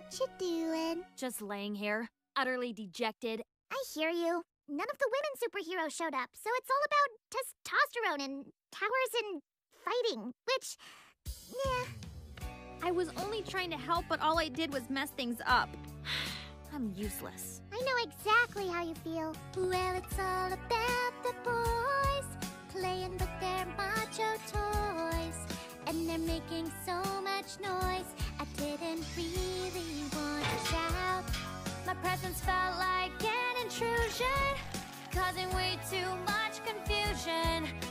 What you doing? Just laying here, utterly dejected. I hear you. None of the women superheroes showed up, so it's all about testosterone and towers and fighting, which, yeah. I was only trying to help, but all I did was mess things up. I'm useless. I know exactly how you feel. Well, it's all about the boys playing with their macho toys, and they're making so much noise. I didn't really presence felt like an intrusion, causing way too much confusion.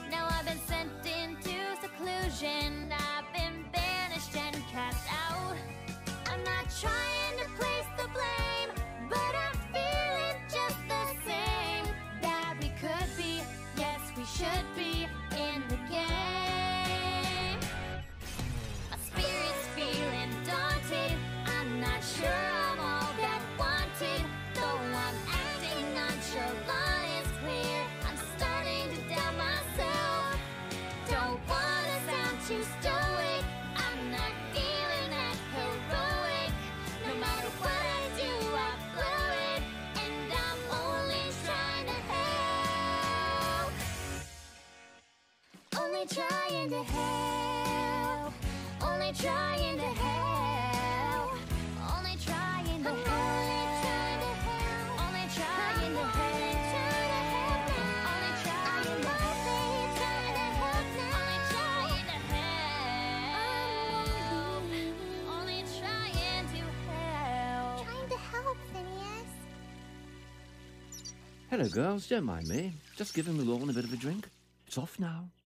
Too stoic. I'm not feeling that heroic. No matter what I do, I blow it. And I'm only trying to help. Only trying to help. Only trying Hello, girls. Don't mind me. Just giving the lawn a bit of a drink. It's off now.